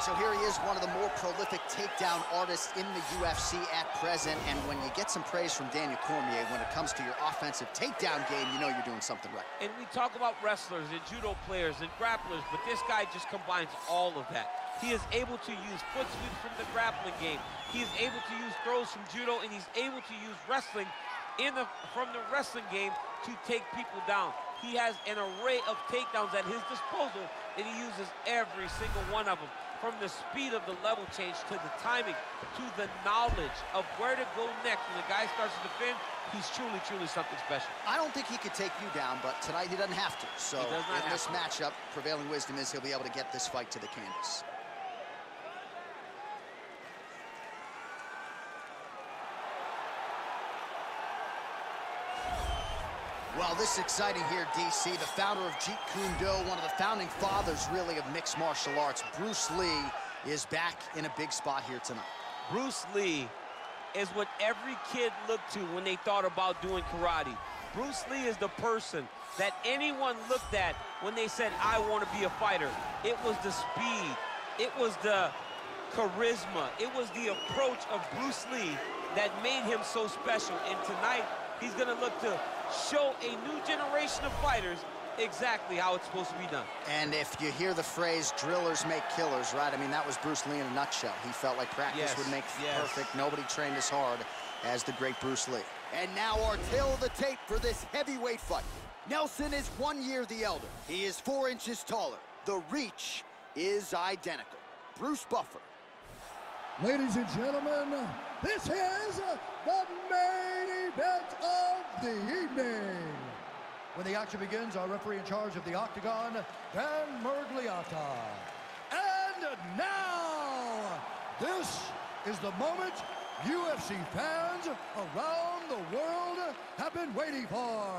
so here he is, one of the more prolific takedown artists in the UFC at present. And when you get some praise from Daniel Cormier when it comes to your offensive takedown game, you know you're doing something right. And we talk about wrestlers and judo players and grapplers, but this guy just combines all of that. He is able to use foot sweeps from the grappling game. He is able to use throws from judo, and he's able to use wrestling in the from the wrestling game to take people down. He has an array of takedowns at his disposal, and he uses every single one of them from the speed of the level change to the timing to the knowledge of where to go next. When the guy starts to defend he's truly truly something special. I don't think he could take you down but tonight he doesn't have to. So in this to. matchup prevailing wisdom is he'll be able to get this fight to the canvas Well, this is exciting here, DC. The founder of Jeet Kune Do, one of the founding fathers, really, of mixed martial arts, Bruce Lee, is back in a big spot here tonight. Bruce Lee is what every kid looked to when they thought about doing karate. Bruce Lee is the person that anyone looked at when they said, I want to be a fighter. It was the speed. It was the charisma. It was the approach of Bruce Lee that made him so special. And tonight, he's going to look to show a new generation of fighters exactly how it's supposed to be done. And if you hear the phrase, drillers make killers, right? I mean, that was Bruce Lee in a nutshell. He felt like practice yes. would make yes. perfect. Nobody trained as hard as the great Bruce Lee. And now our tale of the tape for this heavyweight fight. Nelson is one year the elder. He is four inches taller. The reach is identical. Bruce Buffer. Ladies and gentlemen, this is the main event of the evening. When the action begins, our referee in charge of the Octagon, Dan Miragliotta. And now, this is the moment UFC fans around the world have been waiting for.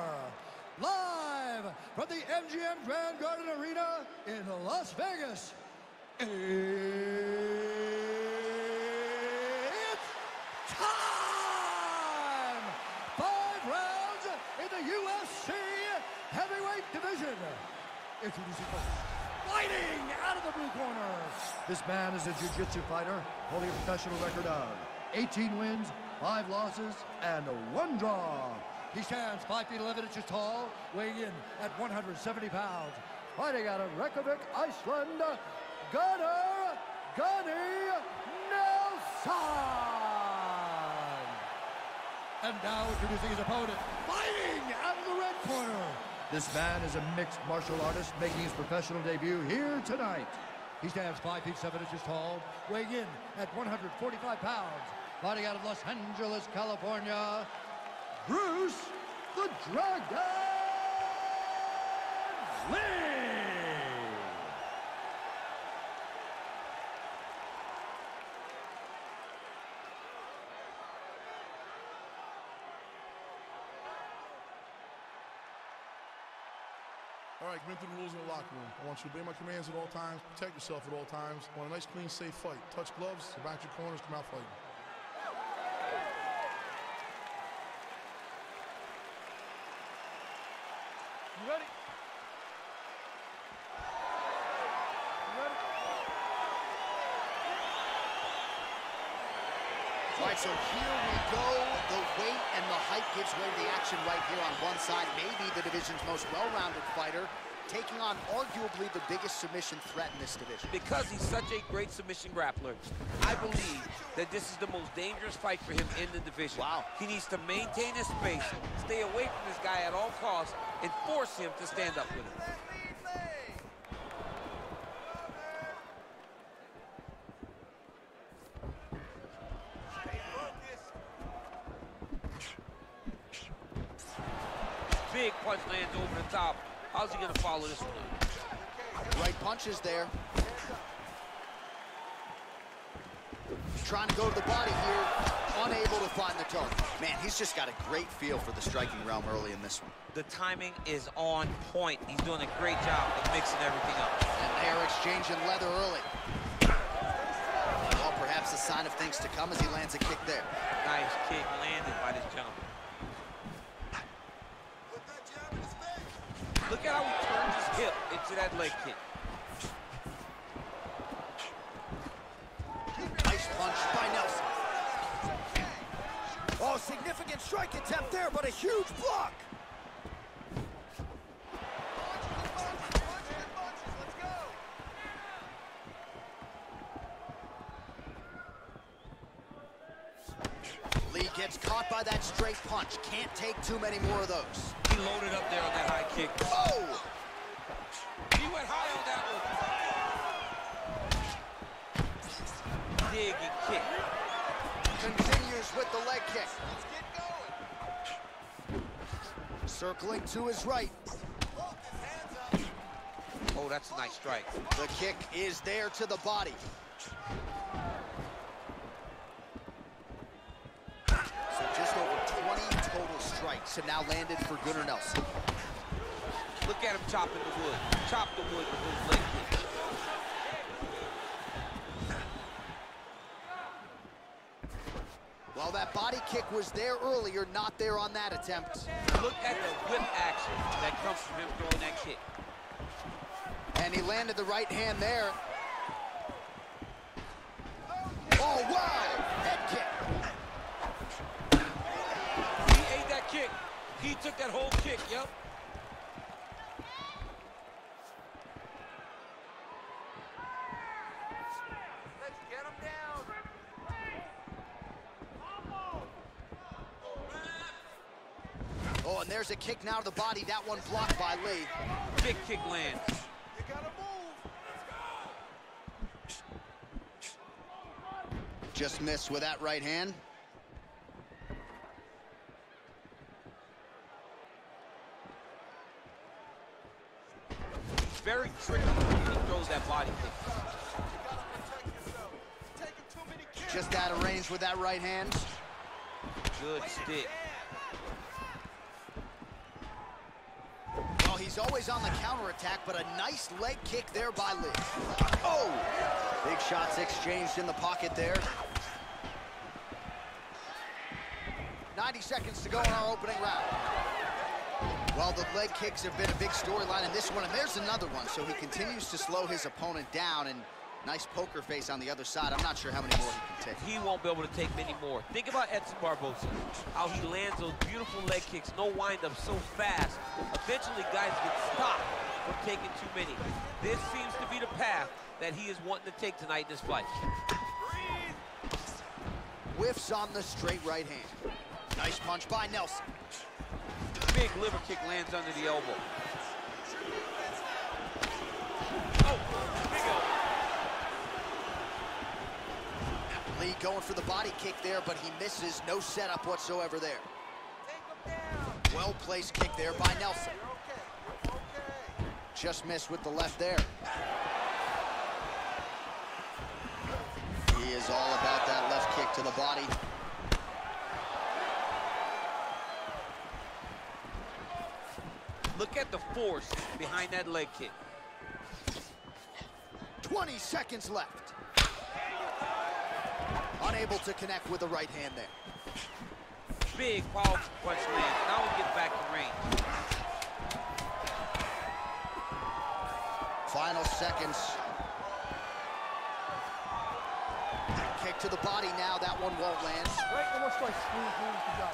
Live from the MGM Grand Garden Arena in Las Vegas. Division. Introducing fighting out of the blue corner. This man is a jiu-jitsu fighter holding a professional record of 18 wins, 5 losses, and 1 draw. He stands 5 feet 11 inches tall, weighing in at 170 pounds. Fighting out of Reykjavik, Iceland, Gunnar Gunny Nelson. And now introducing his opponent, fighting out of the red corner. This man is a mixed martial artist making his professional debut here tonight. He stands 5 feet 7 inches tall, weighing in at 145 pounds. Fighting out of Los Angeles, California, Bruce the Dragon Lee! Right, come into the rules in the locker room. I want you to obey my commands at all times, protect yourself at all times. I want a nice, clean, safe fight. Touch gloves, back your corners, come out fighting. You ready? All right, so here we go. The weight and the height gives way to the action right here on one side. Maybe the division's most well-rounded fighter, taking on arguably the biggest submission threat in this division. Because he's such a great submission grappler, I believe that this is the most dangerous fight for him in the division. Wow. He needs to maintain his space, stay away from this guy at all costs, and force him to stand up with him. big punch lands over the top. How's he going to follow this one up? Punches there. Trying to go to the body here, unable to find the target. Man, he's just got a great feel for the striking realm early in this one. The timing is on point. He's doing a great job of mixing everything up. And they are exchanging leather early. Well, perhaps a sign of things to come as he lands a kick there. Nice kick landed by this gentleman. Look at how he turns his hip into that leg kick. Significant strike attempt there, but a huge block. Lee gets caught by that straight punch. Can't take too many more of those. He loaded up there on that high kick. Oh! He went high on that one. Dig and kick. Continues with the leg kick. Circling to his right. Oh, that's a nice strike. The kick is there to the body. So just over 20 total strikes have now landed for Gunnar Nelson. Look at him chopping the wood. Chop the wood with those leg kicks. While that body kick was there earlier, not there on that attempt. Look at the whip action that comes from him throwing that kick. And he landed the right hand there. Oh, wow! Head kick. He ate that kick. He took that whole kick, yep. Oh, and there's a kick now to the body. That one blocked by Lee. Big kick lands. Just missed with that right hand. Very tricky when he throws that body kick. Just out of range with that right hand. Good stick. Well, he's always on the counterattack, but a nice leg kick there by Lee. Oh! Big shots exchanged in the pocket there. 90 seconds to go in our opening round. Well, the leg kicks have been a big storyline in this one, and there's another one. So he continues to slow his opponent down, and nice poker face on the other side. I'm not sure how many more he can take. He won't be able to take many more. Think about Edson Barboza, how he lands those beautiful leg kicks, no windup so fast. Eventually, guys get stopped from taking too many. This seems to be the path that he is wanting to take tonight in this fight. Whiffs on the straight right hand. Nice punch by Nelson. Big liver kick lands under the elbow. Oh, big elbow. Lee going for the body kick there, but he misses. No setup whatsoever there. Well-placed kick there by Nelson. Just missed with the left there. He is all about that left kick to the body. Look at the force behind that leg kick. 20 seconds left. Unable to connect with the right hand there. Big, powerful punch lands. Now we get back to range. Final seconds. Kick to the body now. That one won't land. Right, no more strikes. Move, move, good job.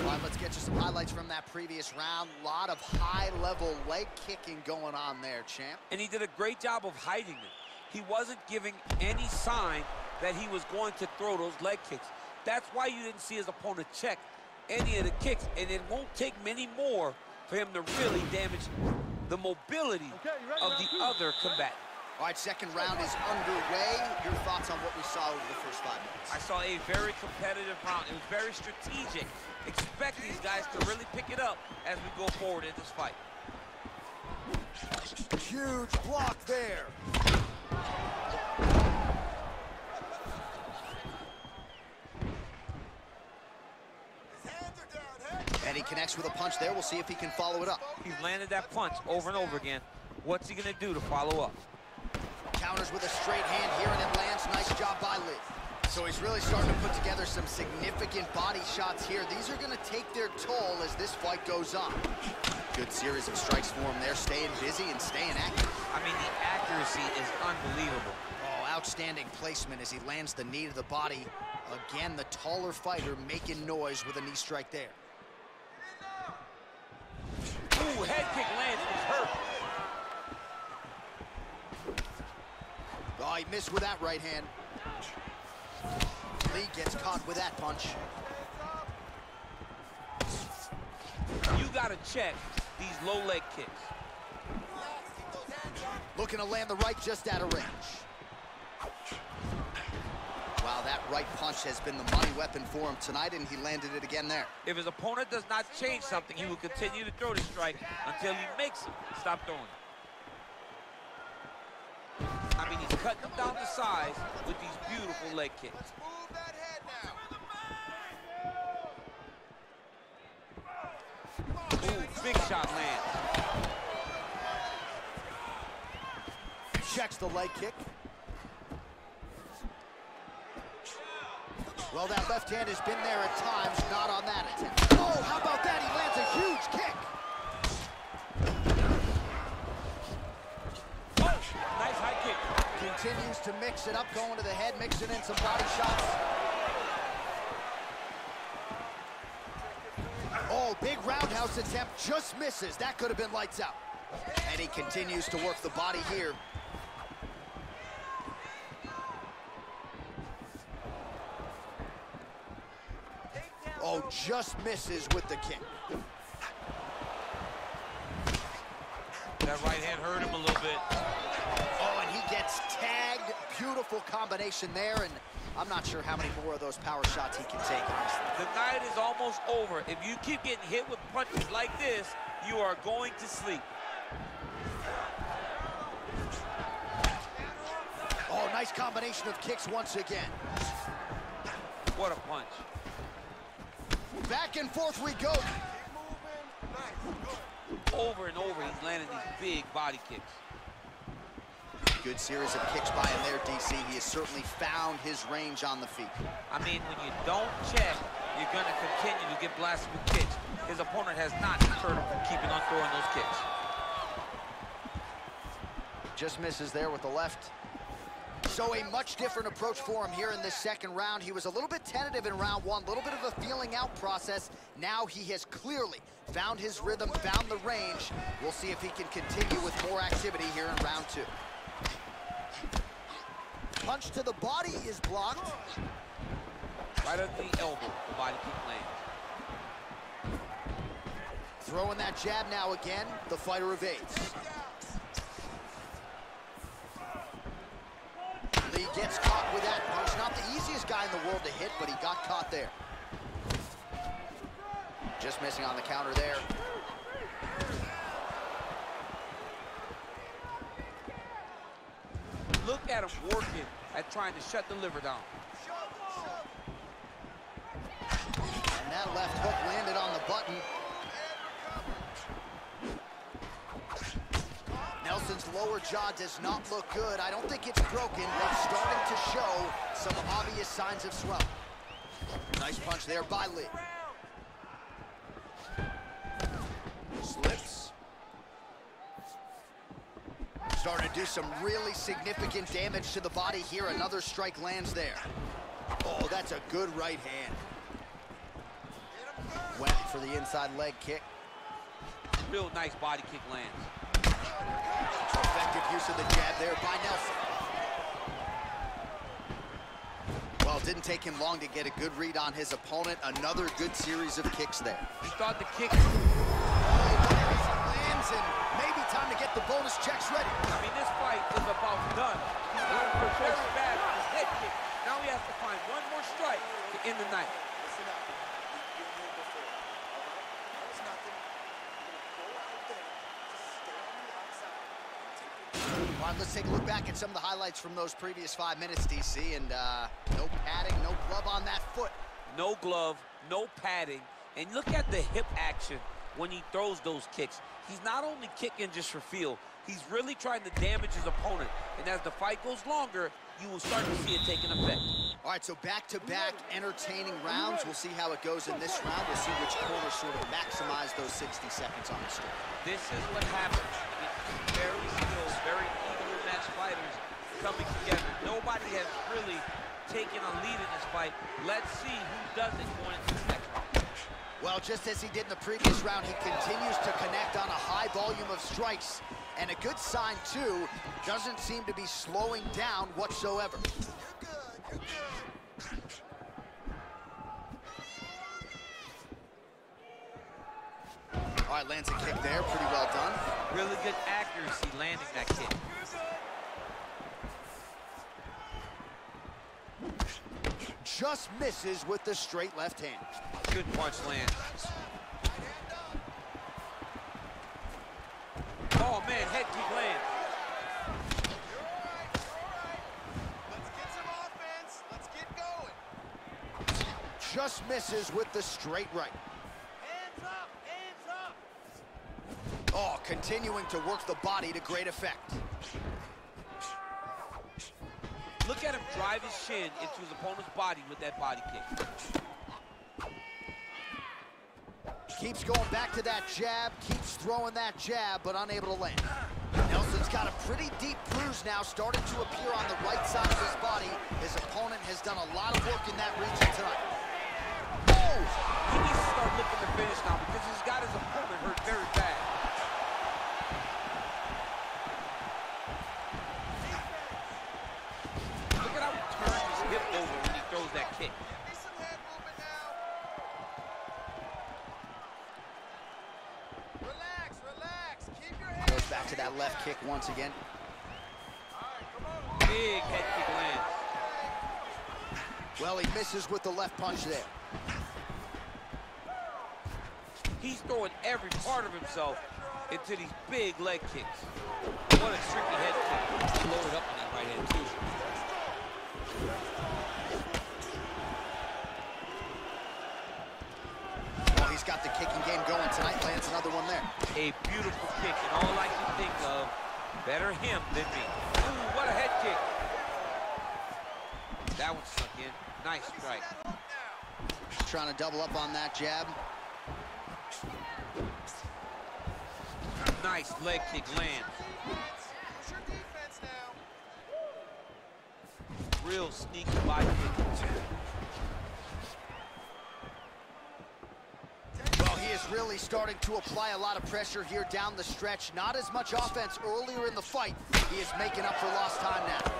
All right, let's get you some highlights from that previous round. A lot of high-level leg kicking going on there, champ. And he did a great job of hiding them. He wasn't giving any sign that he was going to throw those leg kicks. That's why you didn't see his opponent check any of the kicks, and it won't take many more for him to really damage the mobility Okay, of the two? other combatant. All right, second round is underway. Your thoughts on what we saw over the first five minutes? I saw a very competitive round. It was very strategic. Expect these guys to really pick it up as we go forward in this fight. Huge block there. And he connects with a punch there. We'll see if he can follow it up. He's landed that punch over and over again. What's he gonna do to follow up? Counters with a straight hand here, and it lands. Nice job by Lee. So he's really starting to put together some significant body shots here. These are going to take their toll as this fight goes on. Good series of strikes for him there, staying busy and staying active. I mean, the accuracy is unbelievable. Oh, outstanding placement as he lands the knee to the body. Again, the taller fighter making noise with a knee strike there. Ooh, head kick lands, was hurt. Oh, he missed with that right hand. Lee gets caught with that punch. You gotta check these low leg kicks. Looking to land the right just out of range. Wow, that right punch has been the money weapon for him tonight, and he landed it again there. If his opponent does not change something, he will continue to throw the strike until he makes him stop throwing. I mean, he's cutting them down to size with these beautiful leg kicks. Ooh, big shot lands. Checks the leg kick. Well, that left hand has been there at times, not on that attempt. Oh, how about that? He lands a huge kick. Oh, nice high kick. Continues to mix it up, going to the head, mixing in some body shots. Oh, big roundhouse attempt, just misses. That could have been lights out. And he continues to work the body here. Oh, just misses with the kick. That right hand hurt him a little bit. Oh, and he gets tagged. Beautiful combination there, and I'm not sure how many more of those power shots he can take, honestly. The night is almost over. If you keep getting hit with punches like this, you are going to sleep. Oh, nice combination of kicks once again. What a punch. Back and forth we go. Over and over, he's landing these big body kicks. Good series of kicks by him there, DC. He has certainly found his range on the feet. I mean, when you don't check, you're going to continue to get blasted with kicks. His opponent has not deterred him from keeping on throwing those kicks. Just misses there with the left. So a much different approach for him here in this second round. He was a little bit tentative in round one, a little bit of a feeling out process. Now he has clearly found his rhythm, found the range. We'll see if he can continue with more activity here in round two. Punch to the body is blocked. Right at the elbow, the body kick lands. Throwing that jab now again, the fighter evades. Lee gets caught with that punch. Not the easiest guy in the world to hit, but he got caught there. Just missing on the counter there. Look at him working at trying to shut the liver down. And that left hook landed on the button. Nelson's lower jaw does not look good. I don't think it's broken, but starting to show some obvious signs of swelling. Nice punch there by Lee. Slips. Starting to do some really significant damage to the body here. Another strike lands there. Oh, that's a good right hand. Went for the inside leg kick. Real nice body kick lands. Effective use of the jab there by Nelson. Well, it didn't take him long to get a good read on his opponent. Another good series of kicks there. He thought the kick... Oh, lands and time to get the bonus checks ready. I mean, this fight is about done. He's looking for very bad on his head kick. Now he has to find one more strike to end the night. All right, let's take a look back at some of the highlights from those previous five minutes, DC. And uh, no padding, no glove on that foot. No glove, no padding. And look at the hip action when he throws those kicks. He's not only kicking just for feel, he's really trying to damage his opponent. And as the fight goes longer, you will start to see it taking effect. All right, so back-to-back -back entertaining rounds. We'll see how it goes in this round. We'll see which corner sort of maximize those 60 seconds on the score. This is what happens. Very skilled, very evenly matched fighters coming together. Nobody has really taken a lead in this fight. Let's see who does it going into the next round. Well, just as he did in the previous round, he continues to connect on a high volume of strikes. And a good sign, too, doesn't seem to be slowing down whatsoever. All right, lands a kick there, pretty well done. Really good accuracy landing that kick. Just misses with the straight left hand. Good punch land. Oh, man, head kick land. You're all right, you're all right. Let's get some offense, let's keep going. Just misses with the straight right. Hands up, hands up. Oh, continuing to work the body to great effect. Look at him drive his shin into his opponent's body with that body kick. Keeps going back to that jab, keeps throwing that jab, but unable to land. Nelson's got a pretty deep bruise now, starting to appear on the right side of his body. His opponent has done a lot of work in that region tonight. Oh! He needs to start looking to finish now because he's got his opponent hurt very bad. kick. Relax, relax. Goes back to that left kick once again. Big head kick lands. Well, he misses with the left punch there. He's throwing every part of himself into these big leg kicks. What a tricky head kick. Loaded up on that right hand, too. Well, he's got the kicking game going tonight. Lands another one there. A beautiful kick, and all I can think of, better him than me. Ooh, what a head kick. That one stuck in. Nice strike. Trying to double up on that jab. Nice leg kick lands. Real sneaky body kick. is really starting to apply a lot of pressure here down the stretch. Not as much offense earlier in the fight. He is making up for lost time now.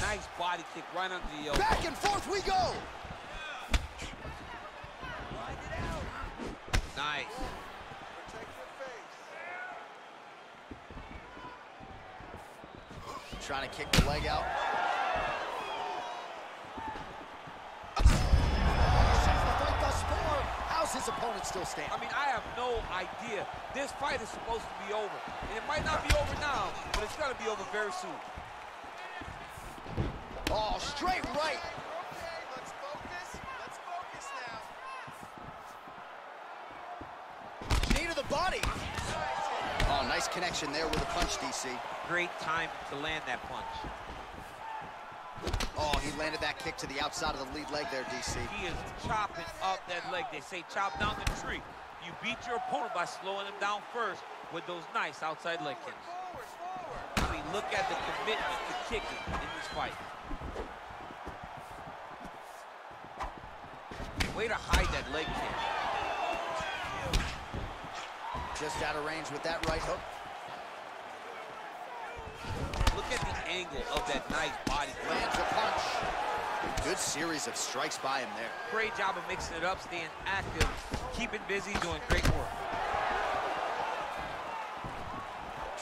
Nice body kick right under the elbow. Back and forth we go. Nice. Trying to kick the leg out. His opponent still standing? I mean, I have no idea. This fight is supposed to be over. And it might not be over now, but it's going to be over very soon. Oh, straight right. Okay, let's focus. Now. Knee to the body. Oh, nice connection there with a punch, DC. Great time to land that punch. Oh, he landed that kick to the outside of the lead leg there, DC. He is chopping up that leg. They say chop down the tree. You beat your opponent by slowing him down first with those nice outside leg kicks. Forward, forward. I mean, look at the commitment to kicking in this fight. Way to hide that leg kick. Just out of range with that right hook. Look at the angle of that nice body. Lands a punch. Good series of strikes by him there. Great job of mixing it up, staying active, keeping busy, doing great work.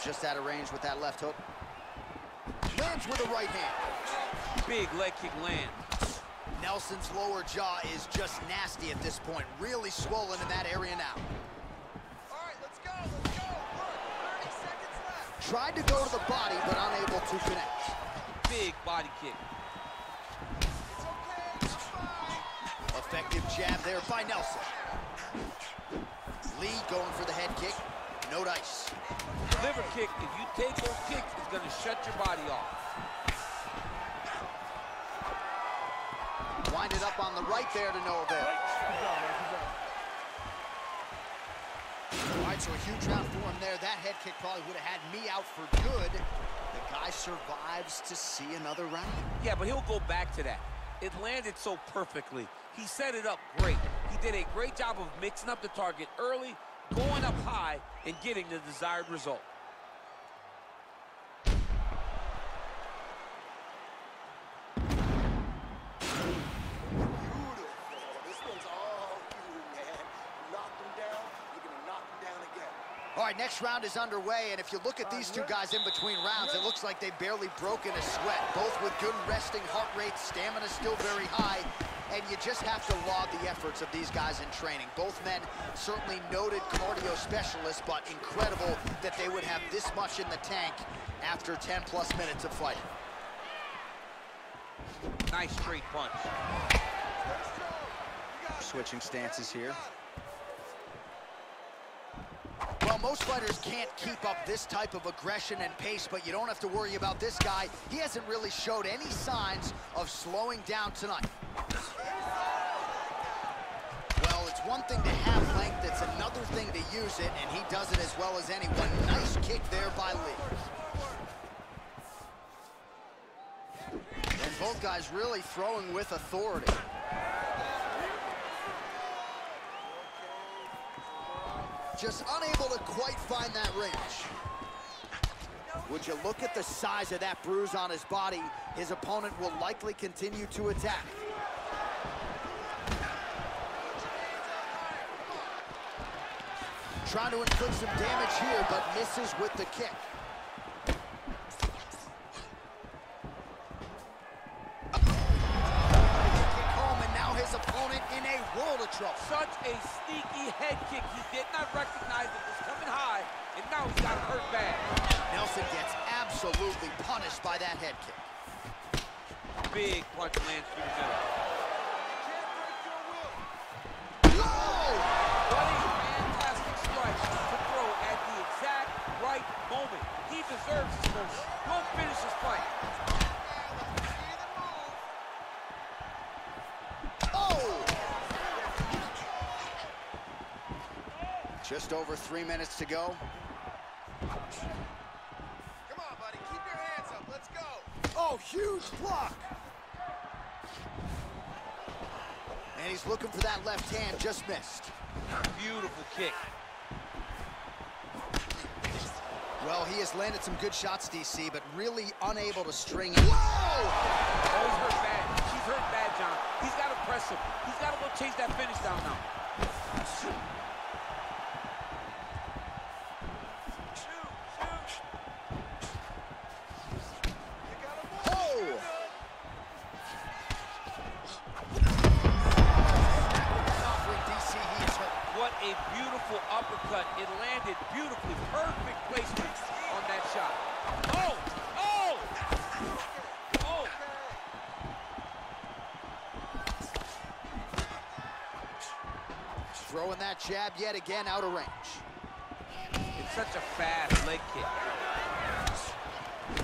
Just out of range with that left hook. Lands with a right hand. Big leg kick lands. Nelson's lower jaw is just nasty at this point. Really swollen in that area now. Tried to go to the body, but unable to connect. Big body kick. Effective jab there by Nelson. Lee going for the head kick. No dice. Liver kick, if you take those kicks, it's going to shut your body off. Wind it up on the right there to no avail. Right, so a huge round for him there. That head kick probably would have had me out for good. The guy survives to see another round. Yeah, but he'll go back to that. It landed so perfectly. He set it up great. He did a great job of mixing up the target early, going up high, and getting the desired result. Right, next round is underway, and if you look at these two guys in between rounds, it looks like they've barely broken a sweat. Both with good resting heart rates, stamina still very high, and you just have to laud the efforts of these guys in training. Both men certainly noted cardio specialists, but incredible that they would have this much in the tank after 10 plus minutes of fighting. Nice straight punch. Switching stances here. Well, most fighters can't keep up this type of aggression and pace, but you don't have to worry about this guy. He hasn't really showed any signs of slowing down tonight. Well, it's one thing to have length, it's another thing to use it, and he does it as well as anyone. Nice kick there by Lee. And both guys really throwing with authority. Just unable to quite find that range. Would you look at the size of that bruise on his body, his opponent will likely continue to attack. Trying to inflict some damage here, but misses with the kick. Trouble. Such a sneaky head kick. He did not recognize it was coming high, and now he's got hurt bad. Nelson gets absolutely punished by that head kick. Big punch lands through the middle. What a fantastic strike to throw at the exact right moment. He deserves this moment. Go finish his fight. Just over three minutes to go. Come on, buddy. Keep your hands up. Let's go. Oh, huge block. And he's looking for that left hand, just missed. Beautiful kick. Well, he has landed some good shots, DC, but really unable to string it. Whoa! Oh, he's hurt bad. He's hurt bad, John. He's got to press him. He's got to go chase that finish down now. Throwing that jab yet again out of range. It's such a fast leg kick.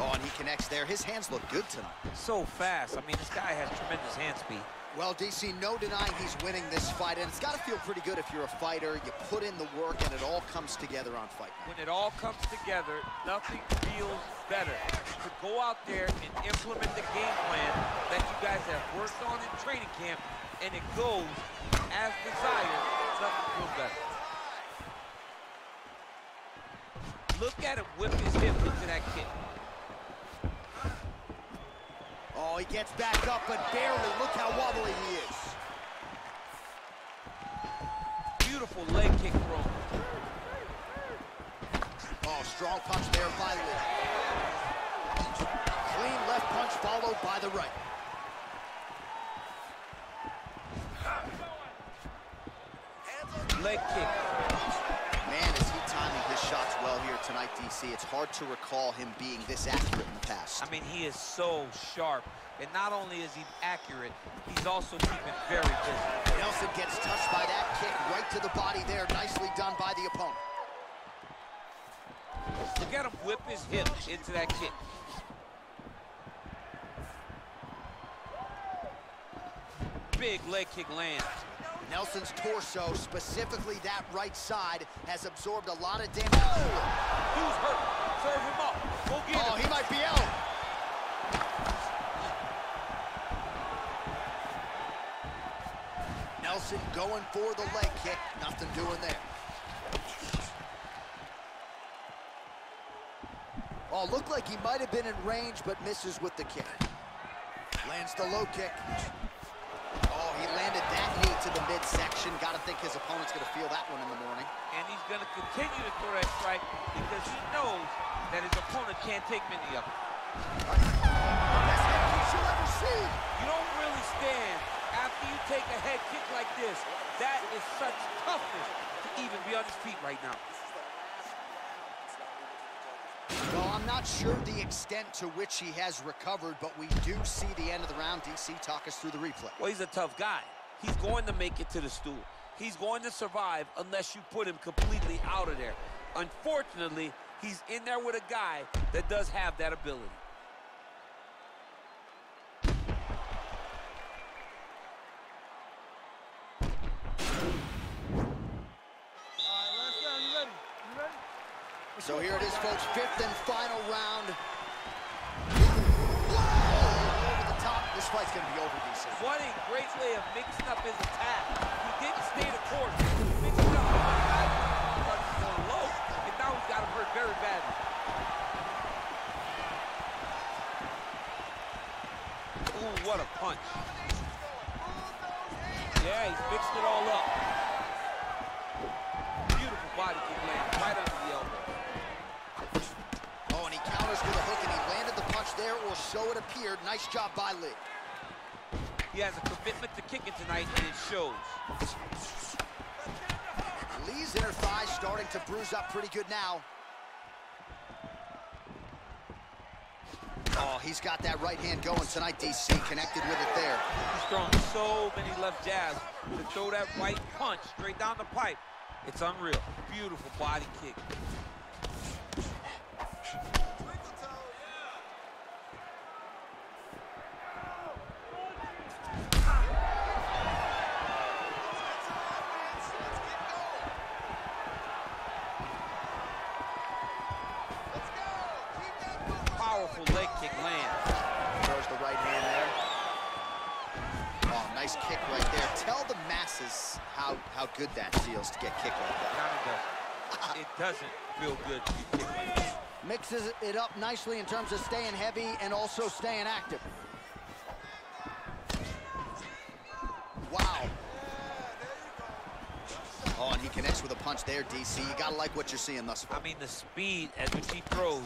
Oh, and he connects there. His hands look good tonight. So fast. I mean, this guy has tremendous hand speed. Well, DC, no denying he's winning this fight, and it's got to feel pretty good if you're a fighter. You put in the work, and it all comes together on fight night. When it all comes together, nothing feels better. To go out there and implement the game plan that you guys have worked on in training camp, and it goes as desired, nothing feels better. Look at him whip his hip into that kick. Oh, he gets back up, but barely. Look how wobbly he is. Beautiful leg kick throw. Oh, strong punch there by Lee. Clean left punch followed by the right. leg kick. Man, is he timing his shots well here tonight, DC. It's hard to recall him being this accurate in the past. I mean, he is so sharp. And not only is he accurate, he's also keeping very busy. Nelson gets touched by that kick right to the body there. Nicely done by the opponent. Look at him whip his hip into that kick. Big leg kick lands. Nelson's torso, specifically that right side, has absorbed a lot of damage. Who's hurt? Serve him up. Go get oh, him. he might be out. Nelson going for the leg kick. Nothing doing there. Oh, looked like he might have been in range, but misses with the kick. Lands the low kick. Oh, he landed that knee to the midsection. Got to think his opponent's going to feel that one in the morning. And he's going to continue to throw that strike because he knows that his opponent can't take many of them. Best head kick you'll ever see. You don't really stand after you take a head kick like this. That is such toughness to even be on his feet right now. Well, I'm not sure the extent to which he has recovered, but we do see the end of the round. DC, talk us through the replay. Well, he's a tough guy. He's going to make it to the stool. He's going to survive unless you put him completely out of there. Unfortunately, he's in there with a guy that does have that ability. So here it is, folks, fifth and final round. This fight's going to be over, DC. What a great way of mixing up his attack. He didn't stay the course. He mixed it up. Started going low, and now he's got him hurt very badly. Ooh, what a punch. Yeah, he's mixed it all up. Beautiful body kick land right under the elbow. Oh, and he counters with a hook, and he landed the punch there, or so it appeared. Nice job by Lee. He has a commitment to kicking tonight, and it shows. Lee's inner thigh starting to bruise up pretty good now. Oh, he's got that right hand going tonight, DC. Connected with it there. He's throwing so many left jabs to throw that right punch straight down the pipe. It's unreal. Beautiful body kick. Powerful leg kick land. Throws the right hand there. Oh, nice kick right there. Tell the masses how, how good that feels to get kicked like that. It doesn't. It doesn't feel good to be kicked like that. Mixes it up nicely in terms of staying heavy and also staying active. Wow. Oh, and he connects with a punch there, DC. You gotta like what you're seeing thus far. I mean, the speed at which he throws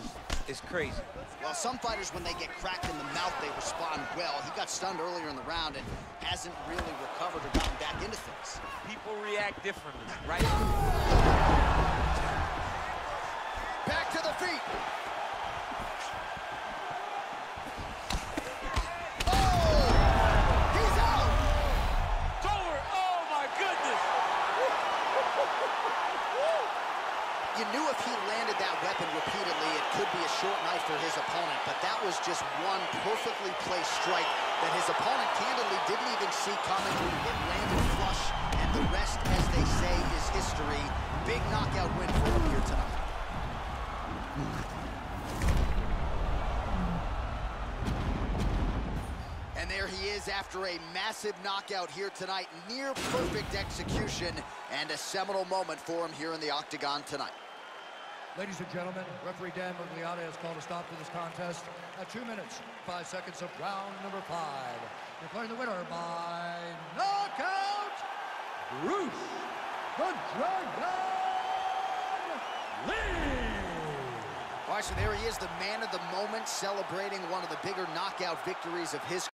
is crazy. Well, some fighters, when they get cracked in the mouth, they respond well. He got stunned earlier in the round and hasn't really recovered or gotten back into things. People react differently, right? Back to the feet. Oh! He's out! It's over. Oh, my goodness. You knew if he landed that weapon repeatedly, it could be a short knife for his opponent, but that was just one perfectly placed strike that his opponent candidly didn't even see coming. It landed flush, and the rest, as they say, is history. Big knockout win for him here tonight. And there he is after a massive knockout here tonight. Near perfect execution and a seminal moment for him here in the octagon tonight. Ladies and gentlemen, referee Dan Miragliotta has called a stop to this contest at two minutes, five seconds of round number five. Declaring the winner by knockout, Bruce the Dragon Lee. All right, so there he is, the man of the moment, celebrating one of the bigger knockout victories of his